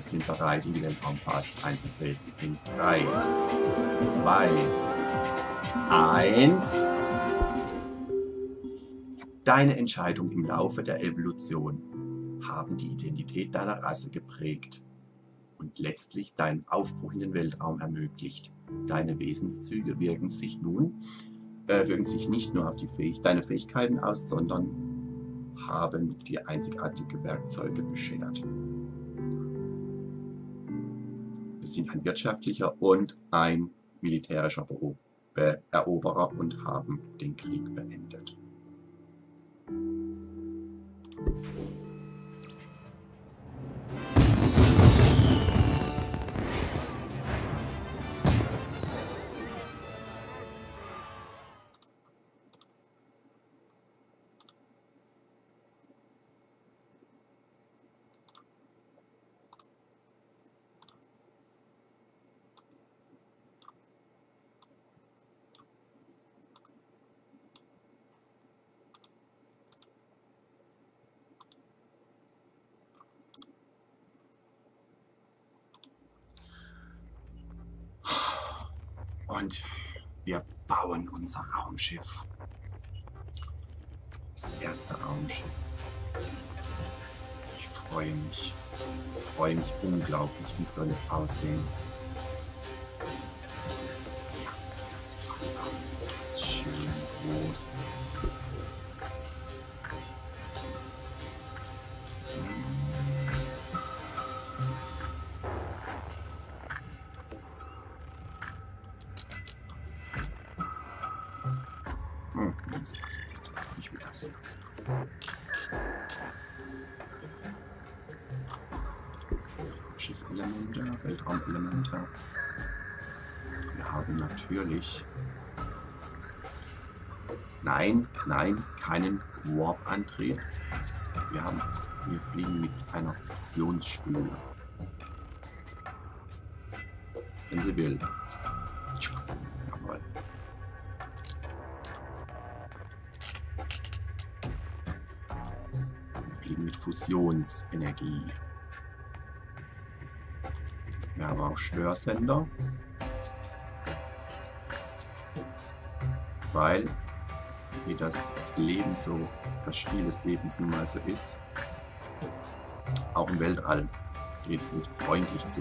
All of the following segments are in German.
Wir sind bereit, in die Weltraumphase einzutreten. In 3, 2, 1. Deine Entscheidung im Laufe der Evolution haben die Identität deiner Rasse geprägt und letztlich deinen Aufbruch in den Weltraum ermöglicht. Deine Wesenszüge wirken sich nun, äh, wirken sich nicht nur auf die Fähig deine Fähigkeiten aus, sondern haben dir einzigartige Werkzeuge beschert. Sind ein wirtschaftlicher und ein militärischer Eroberer und haben den Krieg beendet. Raumschiff. Das erste Raumschiff. Ich freue mich. Ich freue mich unglaublich. Wie soll es aussehen? Sie will. Jawohl. Wir fliegen mit Fusionsenergie. Wir haben auch Störsender. Weil, wie das Leben so, das Spiel des Lebens nun mal so ist, auch im Weltall geht es nicht freundlich zu.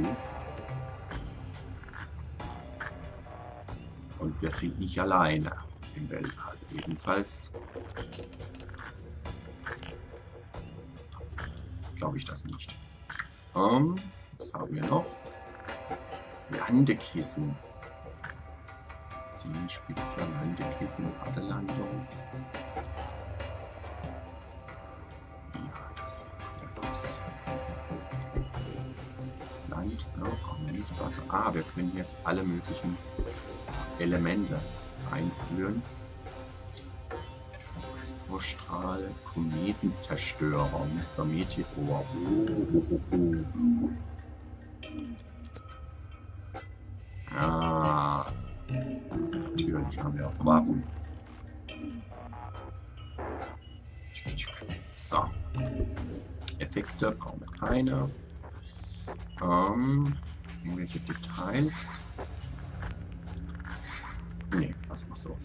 Und wir sind nicht alleine im Weltall. Jedenfalls glaube ich das nicht. Ähm, was haben wir noch? Landekissen. Zehn Spitzler Landekissen, Landung. Was. Ah, wir können jetzt alle möglichen Elemente einführen. Astrostrahl, Kometenzerstörer, Mr. Meteor. Oh, oh, oh. Ah, natürlich haben wir auch Waffen. So. Effekte brauchen wir keine. Ähm, irgendwelche Details. Nee, lass mal so.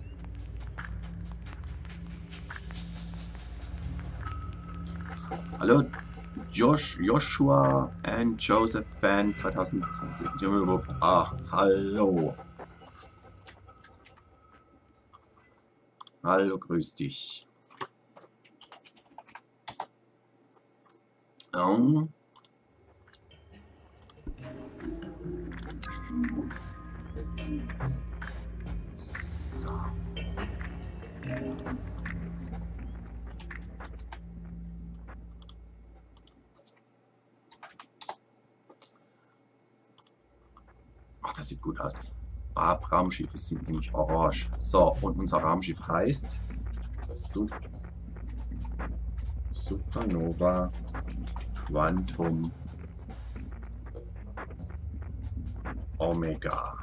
Hallo, Josh, Joshua and Joseph Fan 2017. Ah, hallo. Hallo, grüß dich. Um. Gut aus. Raumschiffe sind nämlich orange. So, und unser Raumschiff heißt Sup Supernova Quantum Omega.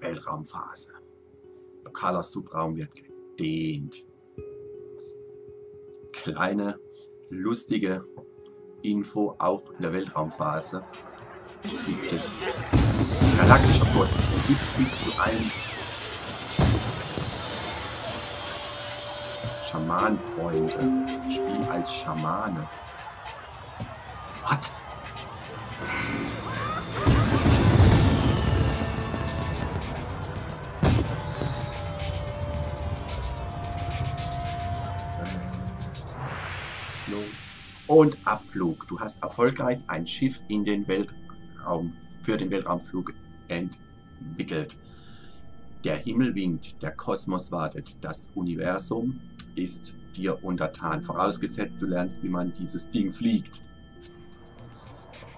Weltraumphase. Lokaler Subraum wird gedehnt. kleine, lustige Info auch in der Weltraumphase gibt es galaktischer Gott und gibt mich zu allen Schamanenfreunde. Spiel als Schamane. Und Abflug. Du hast erfolgreich ein Schiff in den Weltraum, für den Weltraumflug entwickelt. Der Himmel winkt, der Kosmos wartet, das Universum ist dir untertan, vorausgesetzt du lernst, wie man dieses Ding fliegt.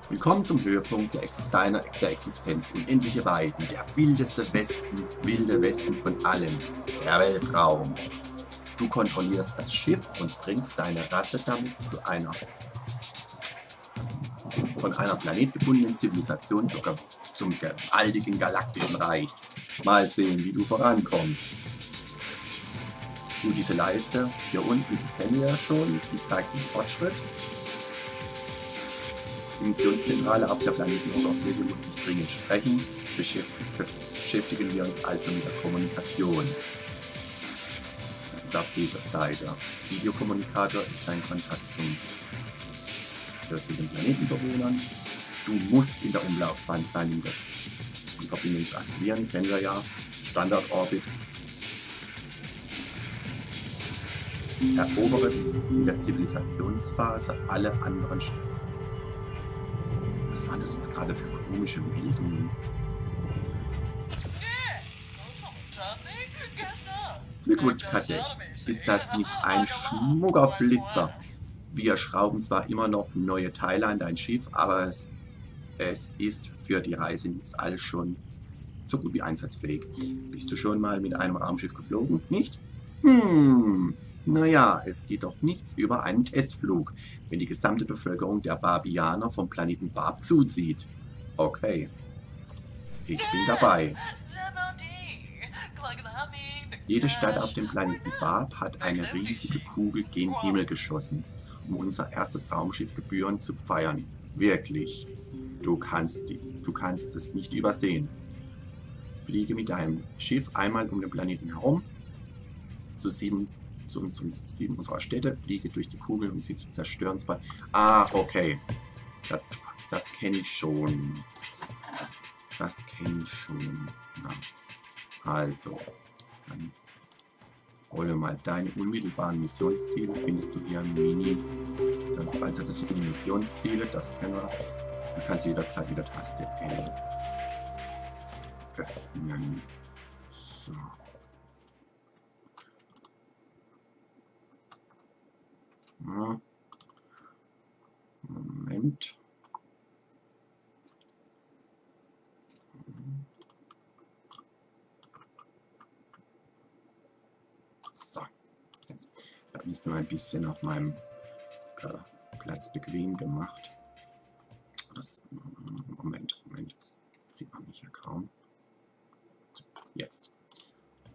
Willkommen zum Höhepunkt der, Ex deiner, der Existenz, unendliche Weiten, der wildeste Westen, wilde Westen von allen, der Weltraum. Du kontrollierst das Schiff und bringst deine Rasse damit zu einer von einer planetgebundenen Zivilisation sogar zum gewaltigen galaktischen Reich. Mal sehen, wie du vorankommst. Nur diese Leiste hier unten, die kennen wir ja schon, die zeigt den Fortschritt. Die Missionszentrale auf der Planetenoberfläche muss dich dringend sprechen. Beschäftigen wir uns also mit der Kommunikation. Ist auf dieser Seite. Videokommunikator ist dein Kontakt zum, äh, zu den Planetenbewohnern. Du musst in der Umlaufbahn sein, um das, die Verbindung zu aktivieren. Kennen wir ja. Standardorbit. Erobere in der Zivilisationsphase alle anderen Städte. Was waren das jetzt gerade für komische Meldungen? Glückwunsch, Kadett. Ist das nicht ein Schmuggerflitzer? Wir schrauben zwar immer noch neue Teile an dein Schiff, aber es, es ist für die Reise ins All schon so gut wie einsatzfähig. Bist du schon mal mit einem Raumschiff geflogen? Nicht? Hm, naja, es geht doch nichts über einen Testflug, wenn die gesamte Bevölkerung der Barbianer vom Planeten Barb zuzieht. Okay. Ich bin dabei. Jede Stadt auf dem Planeten Barb hat eine riesige Kugel gen Himmel geschossen, um unser erstes Raumschiff gebührend zu feiern. Wirklich. Du kannst, du kannst es nicht übersehen. Fliege mit deinem Schiff einmal um den Planeten herum zu sieben zum, zum Ziel unserer Städte, fliege durch die Kugel, um sie zu zerstören. Ah, okay. Das, das kenne ich schon. Das kenne ich schon. Na. Also, dann hole mal deine unmittelbaren Missionsziele. Findest du hier ein Mini. Also das sind die Missionsziele, das können wir. Du kannst jederzeit wieder Taste L öffnen. So. Ja. Moment. So. Jetzt habe ich es nur ein bisschen auf meinem äh, Platz bequem gemacht. Das, Moment, Moment, das sieht man mich ja kaum. Jetzt.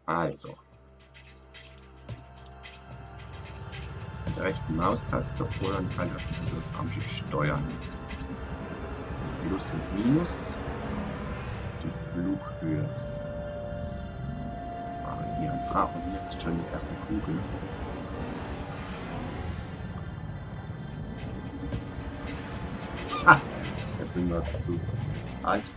Also, mit der rechten Maustaste oder einen Pfeiltastenschlüssel das Raumschiff steuern. Plus und Minus. Die Flughöhe variieren. Ah, und jetzt schon die erste Kugel. Ha! Jetzt sind wir zu alt.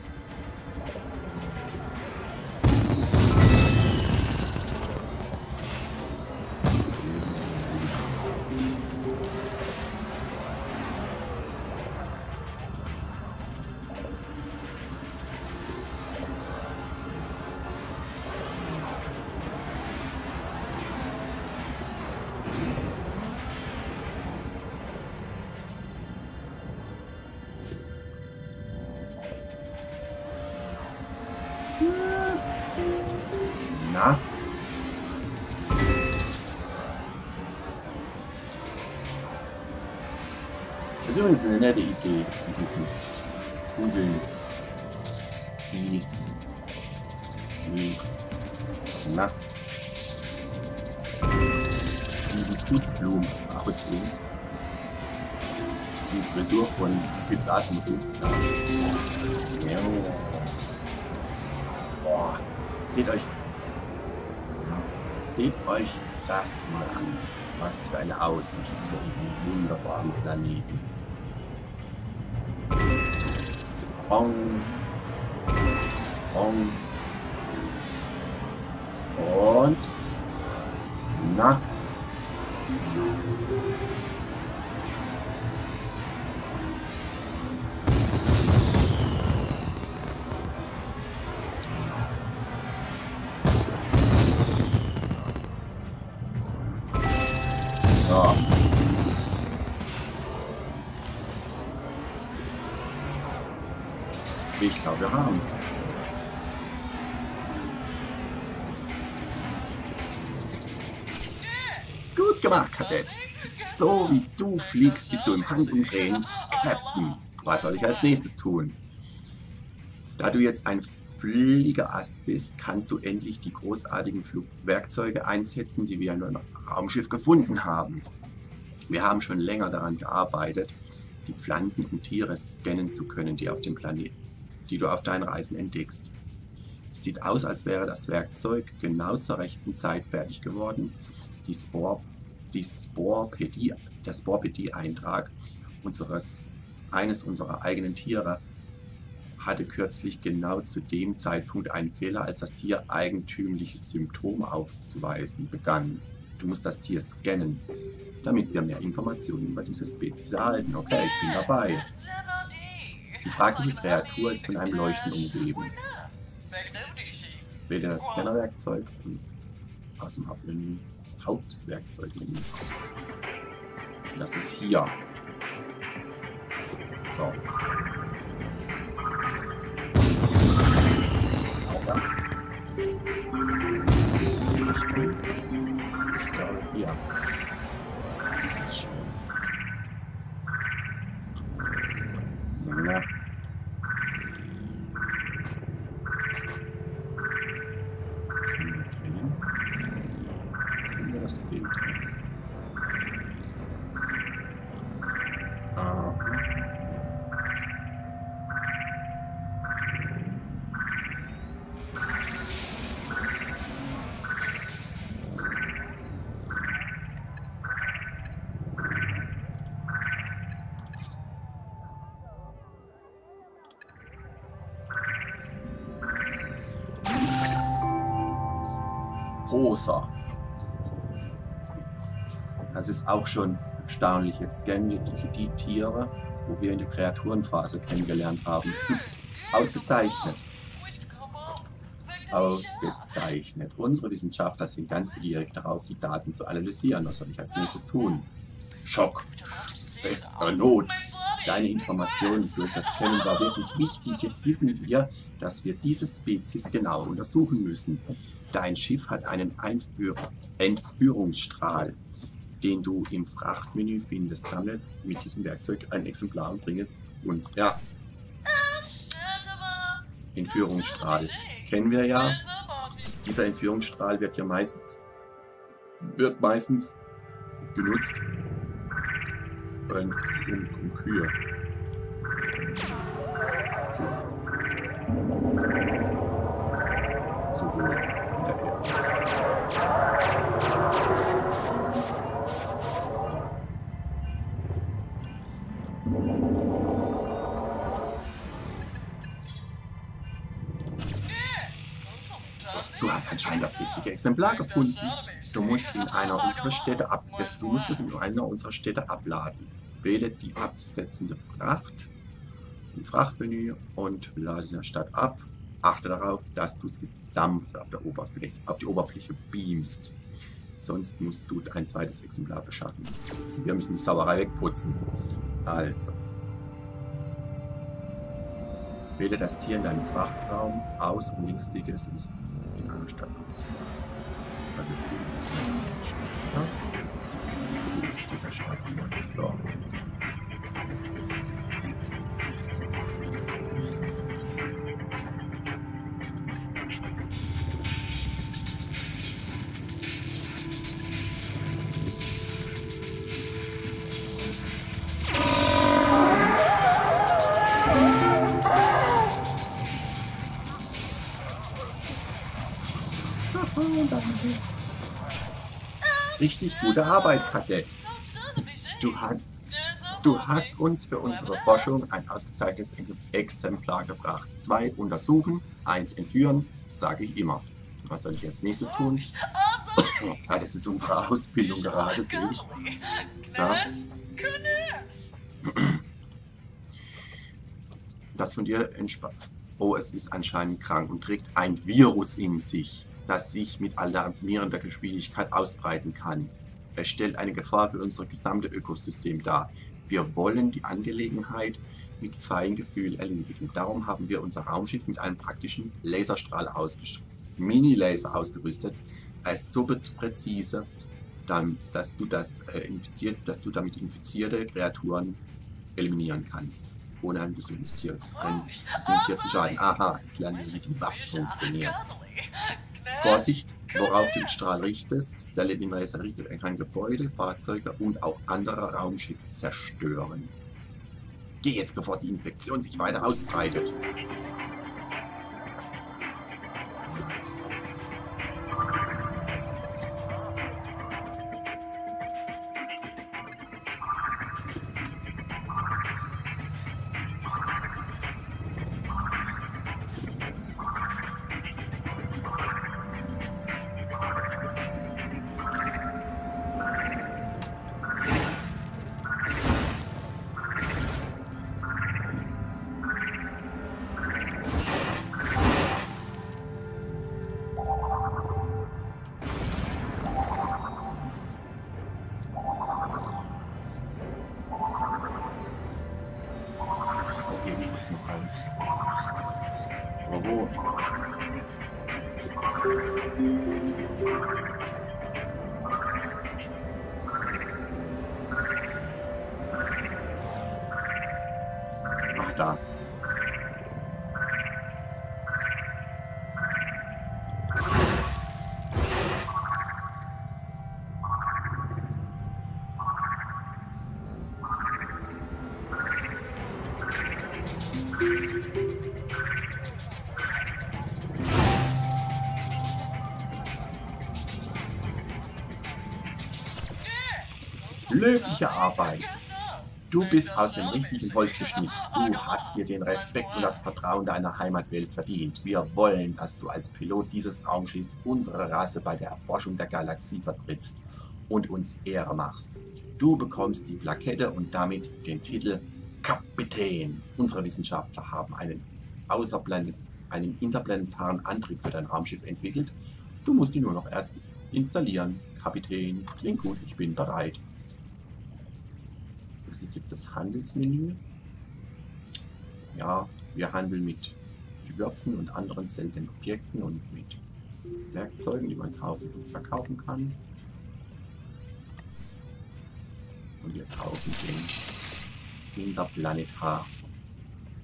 Idee mit diesen Kugeln. Die. Wie. Na? Die die Pusteblumen aussehen. Die Frisur von Fips Asmussen. Ja. Boah, seht euch, ja, seht euch das mal an. Was für eine Aussicht über unseren wunderbaren Planeten. Boom. Boom. Wie du fliegst, bist du im Handumdrehen Captain. Was soll ich als nächstes tun? Da du jetzt ein Fliegerast bist, kannst du endlich die großartigen Flugwerkzeuge einsetzen, die wir in einem Raumschiff gefunden haben. Wir haben schon länger daran gearbeitet, die Pflanzen und Tiere scannen zu können, die auf dem Planeten, die du auf deinen Reisen entdeckst. Es sieht aus, als wäre das Werkzeug genau zur rechten Zeit fertig geworden. Die Spor, die Sporpädie, der Sporpädie-Eintrag unseres, eines unserer eigenen Tiere hatte kürzlich genau zu dem Zeitpunkt einen Fehler, als das Tier eigentümliche Symptome aufzuweisen begann. Du musst das Tier scannen, damit wir mehr Informationen über diese Spezies erhalten. Okay, ich bin dabei. Die fragliche Kreatur ist von einem Leuchten umgeben. Wähle das Scannerwerkzeug aus dem Hauptmenü, Hauptwerkzeugmenü aus. Das ist hier. So. Ich Rosa. Das ist auch schon erstaunlich. Jetzt scannen wir die, Tiere, wo wir in der Kreaturenphase kennengelernt haben. Ausgezeichnet. Ausgezeichnet. Unsere Wissenschaftler sind ganz begierig darauf, die Daten zu analysieren. Was soll ich als nächstes tun? Schock. Bester Not. Deine Informationen durch das Scannen war wirklich wichtig. Jetzt wissen wir, dass wir diese Spezies genau untersuchen müssen. Dein Schiff hat einen Einführ Entführungsstrahl, den du im Frachtmenü findest. Sammle mit diesem Werkzeug ein Exemplar und bring es uns. Ja. Entführungsstrahl. Kennen wir ja. Dieser Entführungsstrahl wird ja meistens wird meistens benutzt um, um, um Kühe zu Du hast anscheinend das richtige Exemplar gefunden. Du musst in einer unserer Städte ab du musst es in einer unserer Städte abladen. Wähle die abzusetzende Fracht im Frachtmenü und lade in der Stadt ab. Achte darauf, dass du sie sanft auf, der Oberfläche, auf die Oberfläche beamst. Sonst musst du ein zweites Exemplar beschaffen. Wir müssen die Sauerei wegputzen. Also. Wähle das Tier in deinem Frachtraum aus und links klicke es Stadt abzuladen. Weil wir fliegen erstmal zu Stadt. Ja? Zu dieser Stadt. So. Richtig gute Arbeit, Kadett. Du hast, du hast uns für unsere Forschung ein ausgezeichnetes Exemplar gebracht. Zwei untersuchen, eins entführen, sage ich immer. Was soll ich als nächstes tun? Ja, das ist unsere Ausbildung gerade, sehe ich. Ja. Das von dir entspannt. Oh, es ist anscheinend krank und trägt ein Virus in sich, das sich mit alarmierender Geschwindigkeit ausbreiten kann. Es stellt eine Gefahr für unser gesamte Ökosystem dar. Wir wollen die Angelegenheit mit Feingefühl erledigen. Darum haben wir unser Raumschiff mit einem praktischen Laserstrahl ausgestattet, Mini-Laser ausgerüstet. Er ist so präzise, dass du das äh, infiziert, dass du damit infizierte Kreaturen eliminieren kannst ohne ein gesundes Tier, zu schaden. Aha, jetzt lernen wir, wie die Waffe funktioniert. Vorsicht, worauf du den Strahl richtest. Der Living Laser richtet, er kann Gebäude, Fahrzeuge und auch andere Raumschiffe zerstören. Geh jetzt, bevor die Infektion sich weiter ausbreitet. Löbliche Arbeit. Du bist aus dem richtigen Holz geschnitzt. Du hast dir den Respekt und das Vertrauen deiner Heimatwelt verdient. Wir wollen, dass du als Pilot dieses Raumschiffs unsere Rasse bei der Erforschung der Galaxie vertrittst und uns Ehre machst. Du bekommst die Plakette und damit den Titel Kapitän. Unsere Wissenschaftler haben einen, einen interplanetaren Antrieb für dein Raumschiff entwickelt. Du musst ihn nur noch erst installieren. Kapitän, klingt gut, ich bin bereit. Das ist jetzt das Handelsmenü. Ja, wir handeln mit Gewürzen und anderen seltenen Objekten und mit Werkzeugen, die man kaufen und verkaufen kann. Und wir kaufen den Interplanetar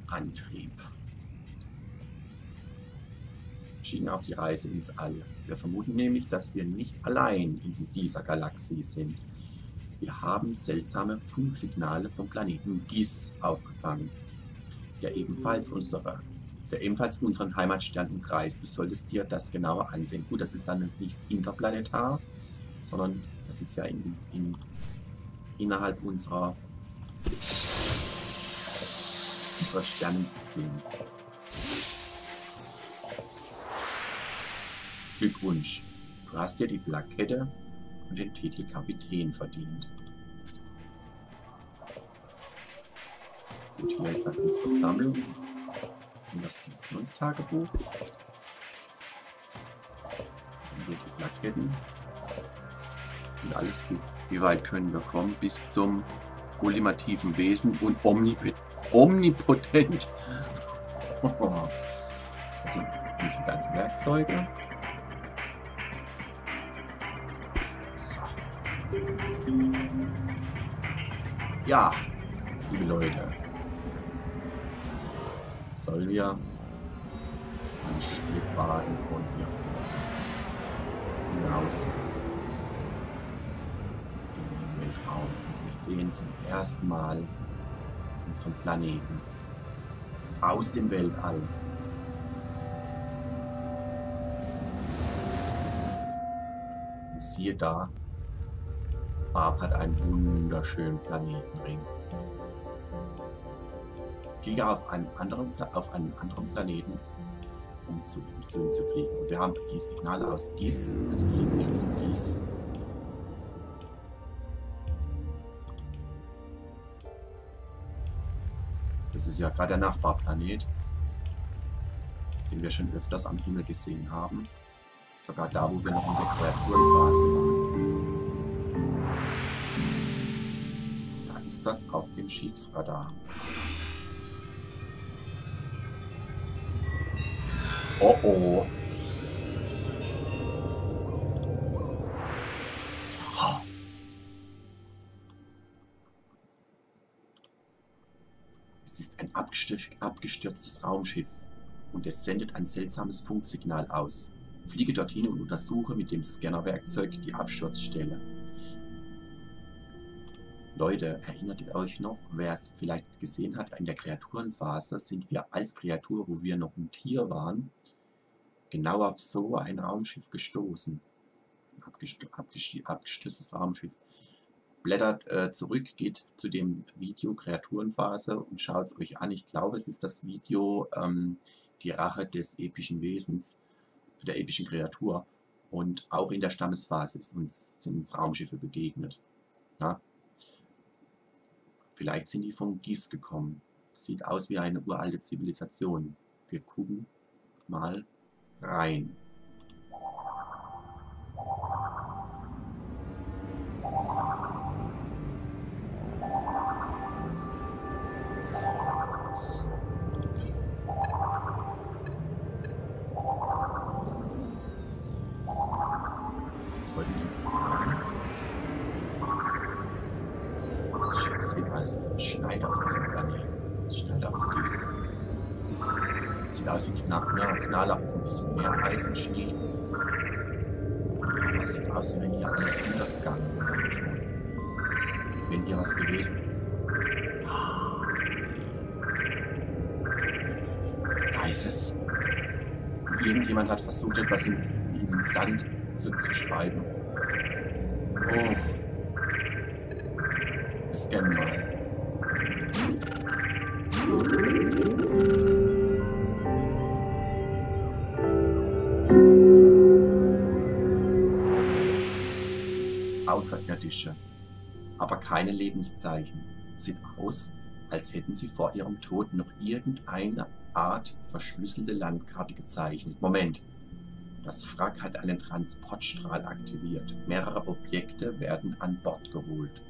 Antrieb. Schicken auf die Reise ins All. Wir vermuten nämlich, dass wir nicht allein in dieser Galaxie sind. Wir haben seltsame Funksignale vom Planeten Gis aufgefangen, der ebenfalls, unsere, der ebenfalls unseren Heimatstern umkreist. Du solltest dir das genauer ansehen. Gut, das ist dann nicht interplanetar, sondern das ist ja in, in, innerhalb unserer, unseres Sternensystems. Glückwunsch, du hast dir die Plakette und den Titel Kapitän verdient. Und hier ist dann unsere Sammlung und das Missionstagebuch. Und die Plaketten. Und alles gut. Wie weit können wir kommen? Bis zum ultimativen Wesen und omnipot omnipotent. Sind unsere ganzen Werkzeuge. Ja, liebe Leute, sollen wir einen Schritt wagen und wir hinaus in den Weltraum. Wir sehen zum ersten Mal unseren Planeten aus dem Weltall. Und siehe da, Barb hat einen wunderschönen Planetenring. Fliege auf einen anderen, auf einen anderen Planeten, um zu, um zu ihm zu fliegen. Und wir haben die Signale aus GIS, also fliegen wir zu GIS. Das ist ja gerade der Nachbarplanet, den wir schon öfters am Himmel gesehen haben. Sogar da, wo wir noch in der Kreaturenphase waren. Ist das auf dem Schiffsradar. Oh oh. Es ist ein abgestürztes Raumschiff und es sendet ein seltsames Funksignal aus. Fliege dorthin und untersuche mit dem Scannerwerkzeug die Absturzstelle. Leute, erinnert ihr euch noch, wer es vielleicht gesehen hat, in der Kreaturenphase sind wir als Kreatur, wo wir noch ein Tier waren, genau auf so ein Raumschiff gestoßen. Ein abgestürztes Raumschiff. Blättert äh, zurück, geht zu dem Video Kreaturenphase und schaut es euch an. Ich glaube, es ist das Video ähm, Die Rache des epischen Wesens, der epischen Kreatur. Und auch in der Stammesphase ist uns, sind uns Raumschiffe begegnet. Ja? Vielleicht sind die von Gis gekommen. Sieht aus wie eine uralte Zivilisation. Wir gucken mal rein. Ist es. Irgendjemand hat versucht, etwas in, in den Sand zu, zu schreiben. Oh. Wir scannen mal. Außerirdische, aber keine Lebenszeichen. Sieht aus, als hätten sie vor ihrem Tod noch irgendeine Art verschlüsselte Landkarte gezeichnet. Moment. Das Wrack hat einen Transportstrahl aktiviert. Mehrere Objekte werden an Bord geholt.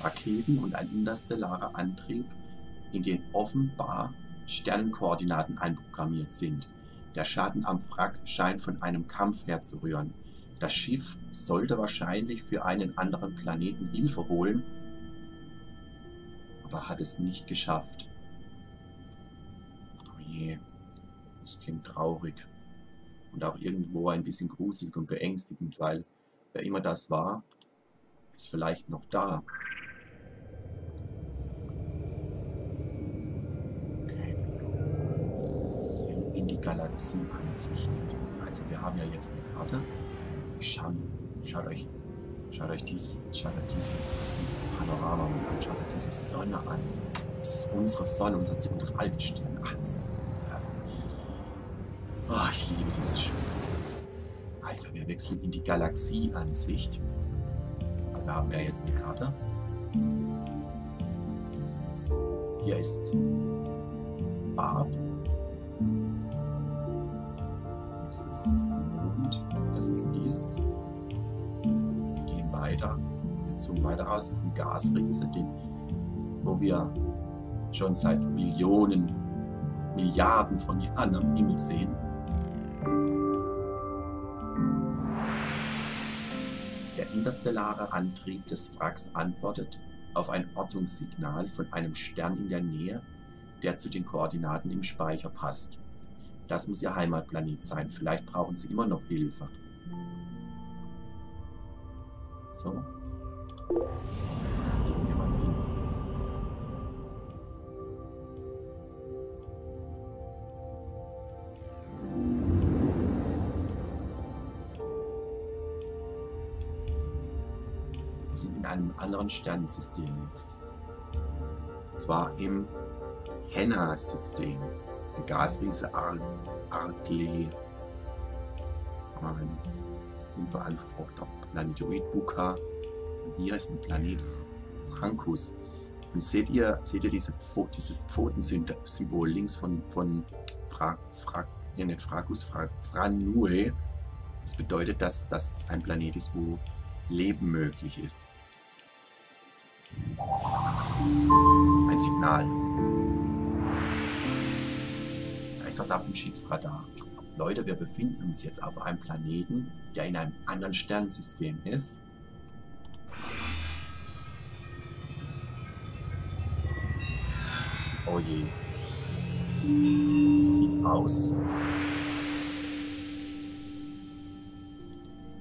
Raketen und ein interstellarer Antrieb, in den offenbar Sternenkoordinaten einprogrammiert sind. Der Schaden am Wrack scheint von einem Kampf herzurühren. Das Schiff sollte wahrscheinlich für einen anderen Planeten Hilfe holen, aber hat es nicht geschafft. Oh je, das klingt traurig und auch irgendwo ein bisschen gruselig und beängstigend, weil wer immer das war, ist vielleicht noch da. in die Galaxienansicht. Also wir haben ja jetzt eine Karte. Schaut, schaut euch, schaut euch dieses, schaut euch diese, dieses Panorama mal an, schaut euch diese Sonne an. Das ist unsere Sonne, unser das ist klasse. Oh, ich liebe dieses Spiel. Also wir wechseln in die Galaxieansicht. Wir haben ja jetzt eine Karte. Hier ist Barb weiter raus. Das ist ein Gasriese, den, wo wir schon seit Millionen, Milliarden von Jahren am Himmel sehen. Der interstellare Antrieb des Wracks antwortet auf ein Ortungssignal von einem Stern in der Nähe, der zu den Koordinaten im Speicher passt. Das muss Ihr Heimatplanet sein. Vielleicht brauchen Sie immer noch Hilfe. So sind in einem anderen Sternensystem jetzt. Und zwar im Henna-System. Der Gasriese Ar Artley ähm, beansprucht Planetoid Buka hier ist ein Planet Francus. Und seht ihr, seht ihr diese Pfo dieses Pfotensymbol links von, von Fra, Fra, ja nicht Fracus, Fra, Franue? Das bedeutet, dass das ein Planet ist, wo Leben möglich ist. Ein Signal. Da ist was auf dem Schiffsradar. Leute, wir befinden uns jetzt auf einem Planeten, der in einem anderen Sternensystem ist. Oh je. Sieht aus.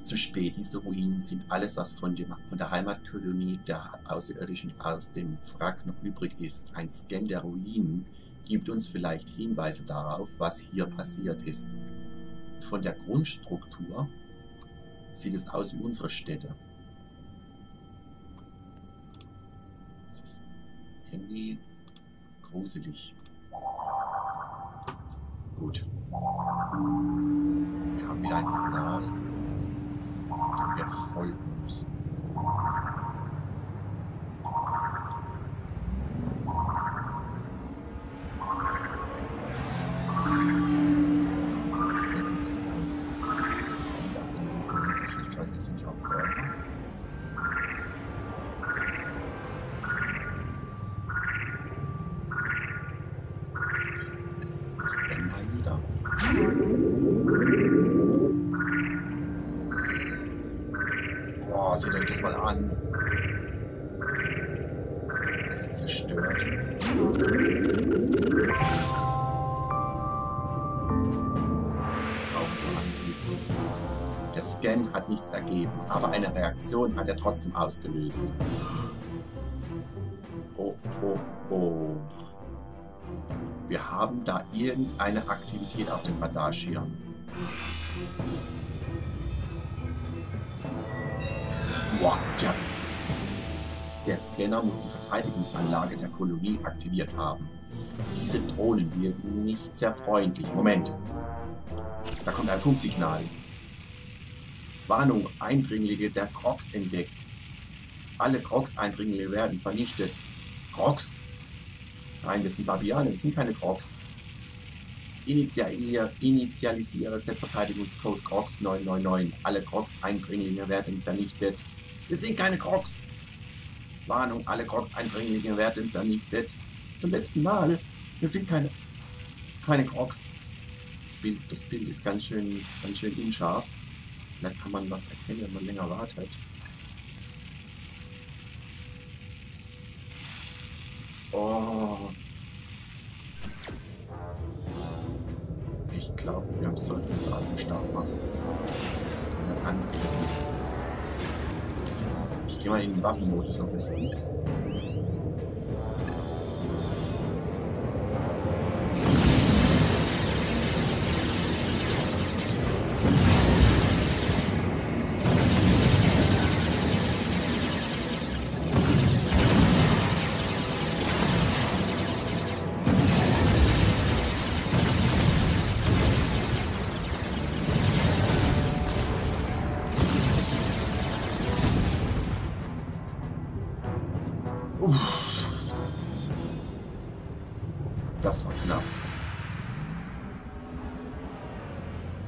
Zu spät. Diese Ruinen sind alles, was von, dem, von der Heimatkolonie der Außerirdischen aus dem Wrack noch übrig ist. Ein Scan der Ruinen gibt uns vielleicht Hinweise darauf, was hier passiert ist. Von der Grundstruktur sieht es aus wie unsere Städte. Es ist irgendwie gruselig. Gut. Wir haben wieder ein Signal, wir folgen Reaktion hat er trotzdem ausgelöst. Oh, oh, oh. Wir haben da irgendeine Aktivität auf dem Radarschirm. Boah, tja. Der Scanner muss die Verteidigungsanlage der Kolonie aktiviert haben. Diese Drohnen wirken nicht sehr freundlich. Moment. Da kommt ein Funksignal. Warnung, Eindringlinge der Crocs entdeckt. Alle Crocs-Eindringlinge werden vernichtet. Crocs? Nein, wir sind Babianer, wir sind keine Crocs. Initialier, initialisiere Set-Verteidigungscode Crocs 999. Alle Crocs-Eindringlinge werden vernichtet. Wir sind keine Crocs. Warnung, alle Crocs-Eindringlinge werden vernichtet. Zum letzten Mal. Wir sind keine, keine Crocs. Das Bild, das Bild ist ganz schön, ganz schön unscharf. Da kann man was erkennen, wenn man länger wartet. Oh. Ich glaube, wir sollten uns aus dem Start machen. Und dann angreifen. Ich gehe mal in den Waffenmodus am besten.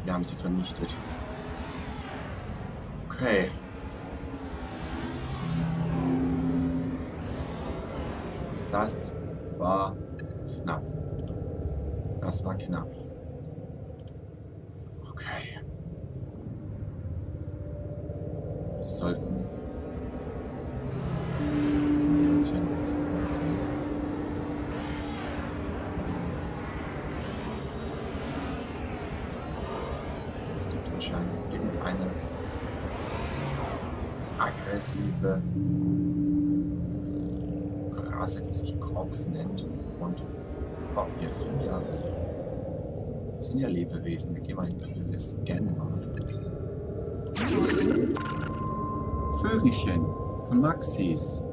Wir haben sie vernichtet. Okay. Das war knapp. Das war knapp. Wir sind ja, wir sind ja Lebewesen. Wir gehen mal in wir scannen mal. Vögelchen. Von Maxis.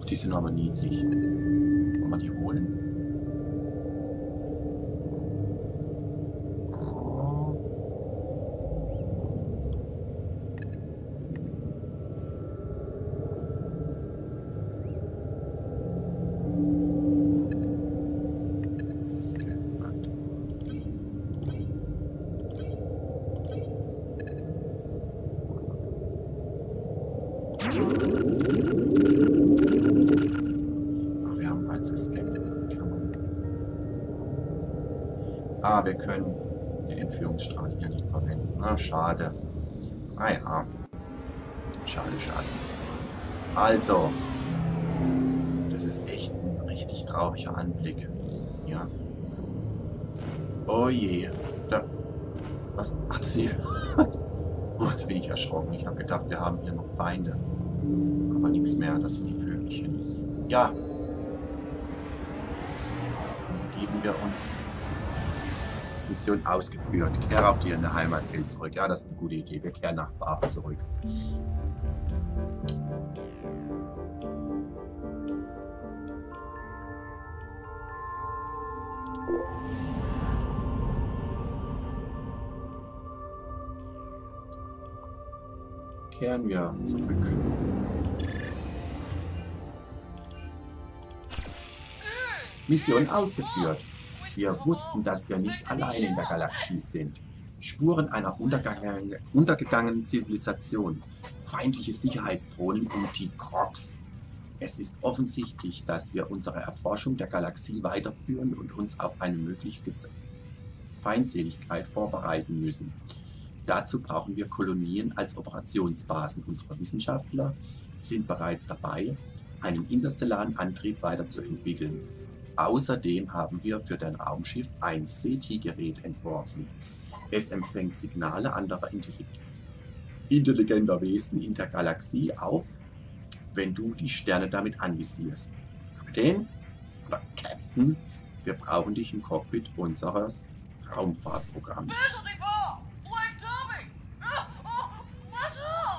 Ach, die sind aber niedlich. Wollen wir die holen? Ah, wir können den Entführungsstrahl hier nicht verwenden. Na, schade. Ah ja. Schade, schade. Also. Das ist echt ein richtig trauriger Anblick. Ja. Oh je. Da. Was? Ach, das ist... oh, jetzt bin ich erschrocken. Ich habe gedacht, wir haben hier noch Feinde. Aber nichts mehr. Das sind die Vögelchen. Ja. Dann geben wir uns Mission ausgeführt. Kehre auf die in der Heimatwelt zurück. Ja, das ist eine gute Idee. Wir kehren nach Barb zurück. Kehren wir zurück. Mission ausgeführt. Wir wussten, dass wir nicht alleine in der Galaxie sind. Spuren einer untergegangenen, untergegangenen Zivilisation, feindliche Sicherheitsdrohnen und die Crocs. Es ist offensichtlich, dass wir unsere Erforschung der Galaxie weiterführen und uns auf eine mögliche Feindseligkeit vorbereiten müssen. Dazu brauchen wir Kolonien als Operationsbasen. Unsere Wissenschaftler sind bereits dabei, einen interstellaren Antrieb weiterzuentwickeln. Außerdem haben wir für dein Raumschiff ein SETI-Gerät entworfen. Es empfängt Signale anderer intelligenter Wesen in der Galaxie auf, wenn du die Sterne damit anvisierst. Kapitän oder Captain, wir brauchen dich im Cockpit unseres Raumfahrtprogramms.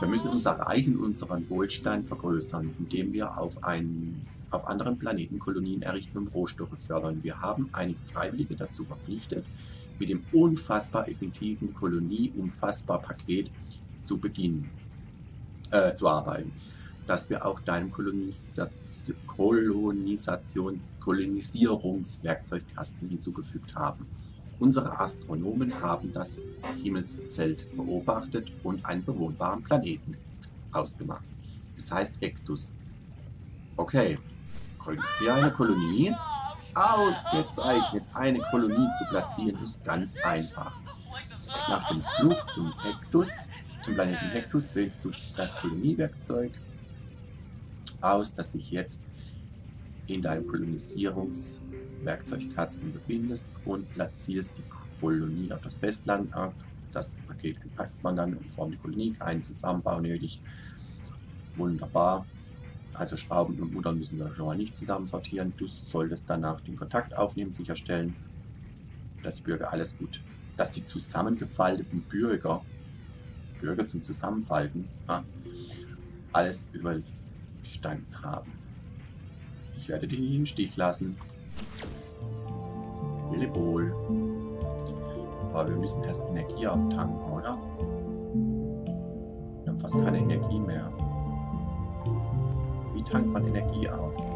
Wir müssen unser Reich und unseren Wohlstand vergrößern, indem wir auf einen auf anderen Planeten Kolonien errichten und Rohstoffe fördern. Wir haben einige Freiwillige dazu verpflichtet, mit dem unfassbar effektiven Kolonie-Unfassbar-Paket zu beginnen, äh, zu arbeiten, das wir auch deinem Kolonisation, Kolonisierungswerkzeugkasten hinzugefügt haben. Unsere Astronomen haben das Himmelszelt beobachtet und einen bewohnbaren Planeten ausgemacht. Es heißt Ectus. Okay, Gründen wir eine Kolonie? Ausgezeichnet! Eine Kolonie zu platzieren ist ganz einfach. Nach dem Flug zum Hektus, zum Planeten Hektus, wählst du das Koloniewerkzeug aus, das sich jetzt in deinem Kolonisierungswerkzeugkasten befindet und platzierst die Kolonie auf das Festland ab. Das Paket entpackt man dann und formt die Kolonie. Keinen Zusammenbau nötig. Wunderbar. Also Schrauben und Muttern müssen wir schon mal nicht zusammen sortieren. Du solltest danach den Kontakt aufnehmen, sicherstellen, dass die Bürger alles gut, dass die zusammengefalteten Bürger, Bürger zum Zusammenfalten, ja, alles überstanden haben. Ich werde dich nicht im Stich lassen. Wille wohl. Aber wir müssen erst Energie auftanken, oder? Wir haben fast keine Energie mehr. Tankt man Energie auf?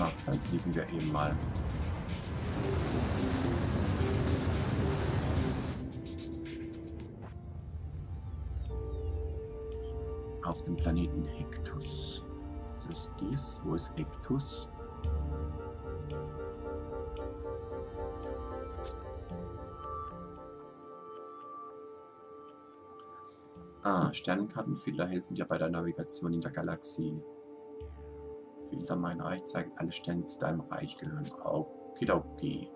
Na, dann fliegen wir eben mal. Auf dem Planeten Hektus. Was ist dies. Wo ist Hektus? Ah, Sternenkartenfehler helfen dir bei der Navigation in der Galaxie. Filter mein Reich zeigt alle Sterne zu deinem Reich gehören. Okay.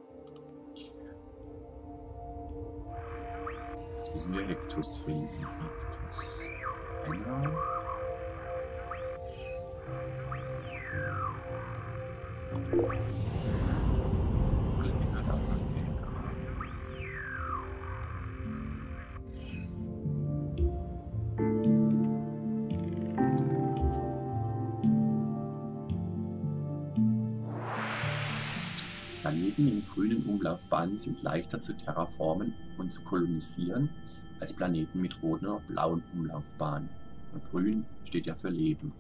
Jetzt müssen wir Hektus finden. Hektus. Einer. Ach, Planeten in grünen Umlaufbahnen sind leichter zu terraformen und zu kolonisieren als Planeten mit roten oder blauen Umlaufbahnen. Und grün steht ja für Leben.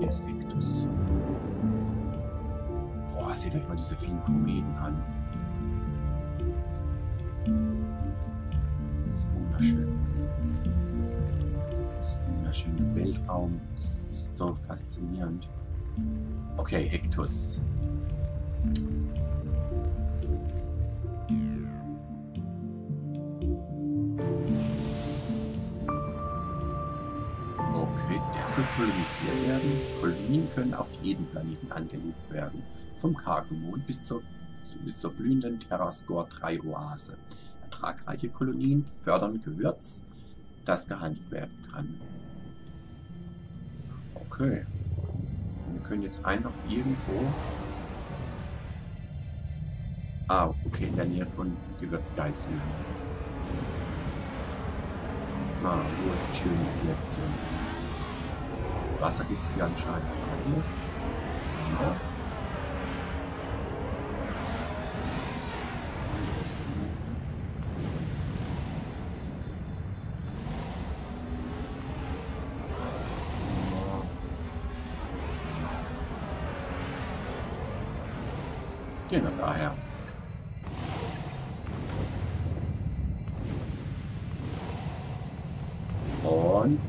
Ist Hektus. Boah, seht euch mal diese vielen Kometen an. Das ist wunderschön. Das ist wunderschön. Weltraum. So faszinierend. Okay, Hektus. Okay, der soll kolonisiert werden. Kolonien können auf jedem Planeten angelegt werden. Vom kargen Mond bis zur, bis zur blühenden Terrascore 3 Oase. Ertragreiche Kolonien fördern Gewürz, das gehandelt werden kann. Okay. Können jetzt einfach irgendwo... Ah, okay, in der Nähe von Gewürzgeißingen. Ah, wo ist ein schönes Plätzchen? Wasser gibt es hier anscheinend alles. Ja. Gehen wir daher. Und...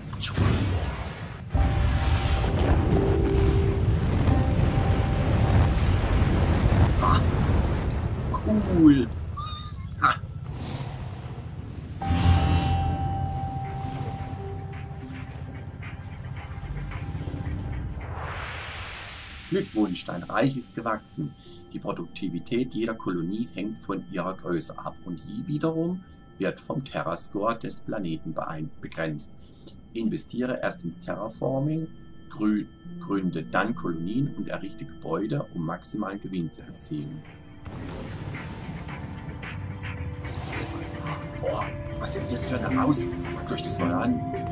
Ah, cool. Ha. Glückwunsch, dein Reich ist gewachsen. Die Produktivität jeder Kolonie hängt von ihrer Größe ab und die wiederum wird vom Terrascore des Planeten begrenzt. Investiere erst ins Terraforming, grü gründe dann Kolonien und errichte Gebäude, um maximalen Gewinn zu erzielen. Boah, was ist das für eine Maus? Guckt euch das mal an.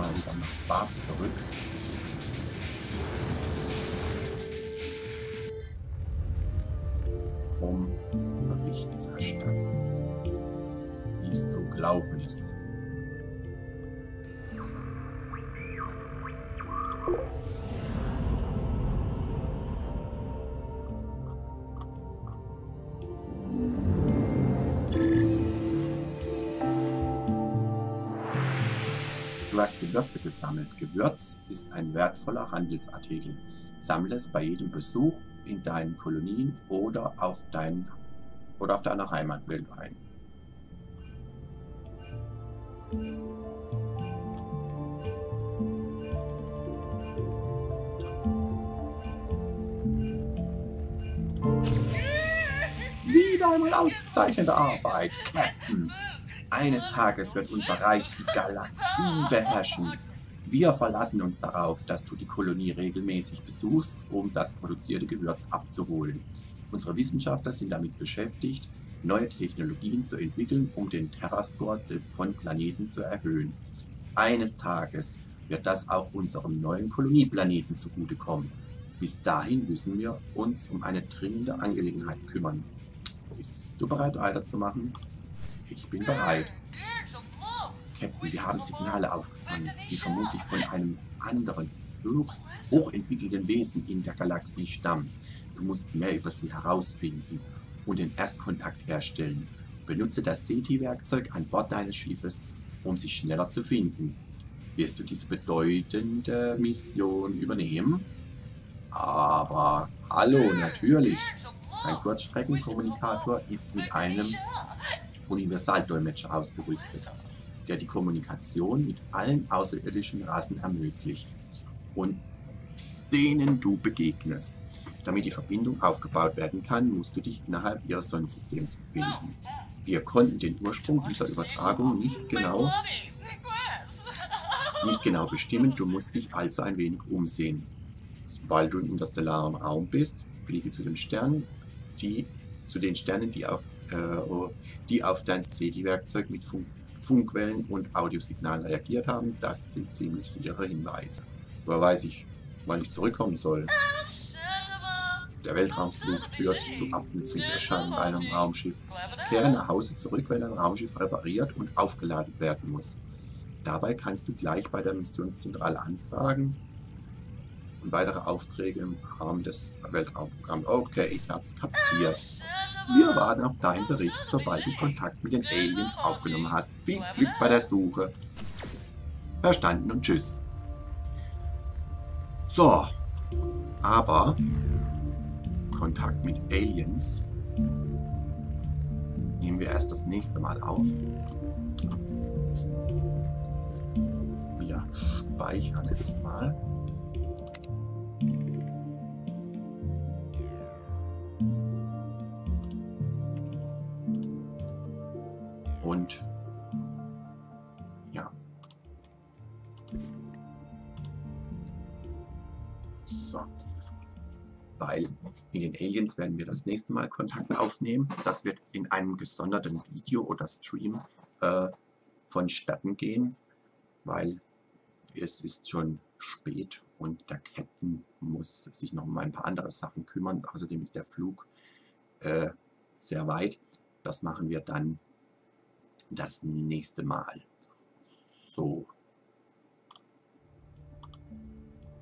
Erstmal wieder nach Bad zurück. Gewürze gesammelt. Gewürz ist ein wertvoller Handelsartikel. Sammle es bei jedem Besuch in deinen Kolonien oder auf, dein, oder auf deiner Heimatwelt ein. Wieder einmal ausgezeichnete Arbeit, Captain. Eines Tages wird unser Reich die Galaxie beherrschen. Wir verlassen uns darauf, dass du die Kolonie regelmäßig besuchst, um das produzierte Gewürz abzuholen. Unsere Wissenschaftler sind damit beschäftigt, neue Technologien zu entwickeln, um den Terrascore von Planeten zu erhöhen. Eines Tages wird das auch unserem neuen Kolonieplaneten zugutekommen. Bis dahin müssen wir uns um eine dringende Angelegenheit kümmern. Bist du bereit weiterzumachen? Ich bin bereit. Captain, wir haben Signale aufgefangen, die vermutlich von einem anderen, hochentwickelten Wesen in der Galaxie stammen. Du musst mehr über sie herausfinden und den Erstkontakt herstellen. Benutze das SETI-Werkzeug an Bord deines Schiffes, um sie schneller zu finden. Wirst du diese bedeutende Mission übernehmen? Aber hallo, natürlich. Ein Kurzstreckenkommunikator ist mit einem Universaldolmetscher ausgerüstet, der die Kommunikation mit allen außerirdischen Rassen ermöglicht und denen du begegnest. Damit die Verbindung aufgebaut werden kann, musst du dich innerhalb ihres Sonnensystems befinden. Wir konnten den Ursprung dieser Übertragung nicht genau, nicht genau bestimmen, du musst dich also ein wenig umsehen. Sobald du im interstellaren Raum bist, fliege zu den Sternen, die, zu den Sternen, die auf, äh, die auf dein SETI-Werkzeug mit Funk, Funkwellen und Audiosignalen reagiert haben. Das sind ziemlich sichere Hinweise. Woher weiß ich, wann ich zurückkommen soll? Der Weltraumflug führt zu Abnutzungserscheinungen bei einem Raumschiff. Kehre nach Hause zurück, wenn ein Raumschiff repariert und aufgeladen werden muss. Dabei kannst du gleich bei der Missionszentrale anfragen und weitere Aufträge im Rahmen des Weltraumprogramms. Okay, ich hab's kapiert. Wir warten auf deinen Bericht, sobald du Kontakt mit den Aliens aufgenommen hast. Viel Glück bei der Suche. Verstanden und tschüss. So, aber Kontakt mit Aliens nehmen wir erst das nächste Mal auf. Wir speichern erstmal. Und Aliens werden wir das nächste Mal Kontakt aufnehmen. Das wird in einem gesonderten Video oder Stream äh, vonstatten gehen, weil es ist schon spät und der Captain muss sich noch um ein paar andere Sachen kümmern. Außerdem ist der Flug äh, sehr weit. Das machen wir dann das nächste Mal. So.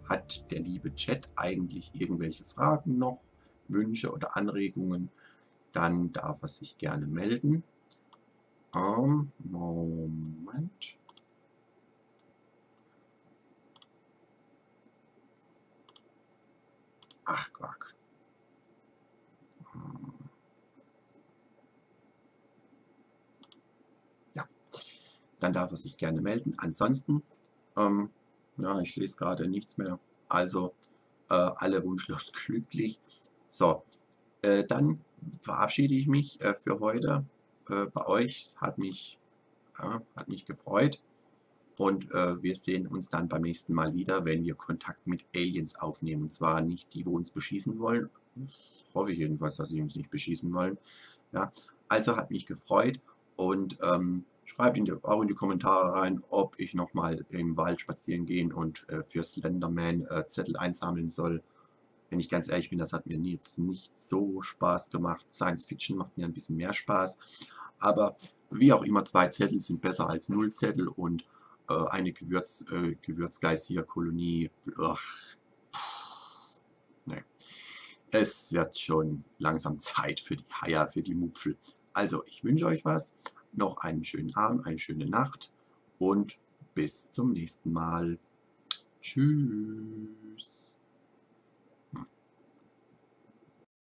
Hat der liebe Chat eigentlich irgendwelche Fragen noch, Wünsche oder Anregungen? Dann darf er sich gerne melden. Um, ähm, Moment. Ach, Quack. Hm. dann darf er sich gerne melden. Ansonsten, ähm, ja, ich lese gerade nichts mehr. Also, äh, alle wunschlos glücklich. So, äh, dann verabschiede ich mich äh, für heute äh, bei euch. Hat mich, hat mich gefreut. Und äh, wir sehen uns dann beim nächsten Mal wieder, wenn wir Kontakt mit Aliens aufnehmen. Und zwar nicht die, wo uns beschießen wollen. Ich hoffe jedenfalls, dass sie uns nicht beschießen wollen. Ja, also hat mich gefreut und ähm, Schreibt in die, auch in die Kommentare rein, ob ich nochmal im Wald spazieren gehen und äh, für Slenderman äh, Zettel einsammeln soll. Wenn ich ganz ehrlich bin, das hat mir jetzt nicht so Spaß gemacht. Science Fiction macht mir ein bisschen mehr Spaß. Aber wie auch immer, zwei Zettel sind besser als null Zettel und äh, eine Gewürz, äh, Gewürzgeist-Kolonie. Nee. Es wird schon langsam Zeit für die Haier, für die Mupfel. Also, ich wünsche euch was noch einen schönen Abend, eine schöne Nacht und bis zum nächsten Mal. Tschüss.